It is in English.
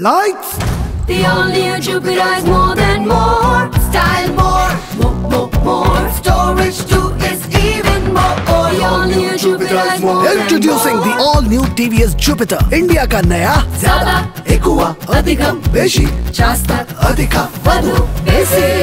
Lights! The all-new Jupiter is more than more. Style more, more, more, more. Storage too is even more. The all-new Jupiter is more Introducing the all new TVS Jupiter, India ka naya. Zyada, ekua, adhikam, beshi, chasta, adhika, vadu, बेसी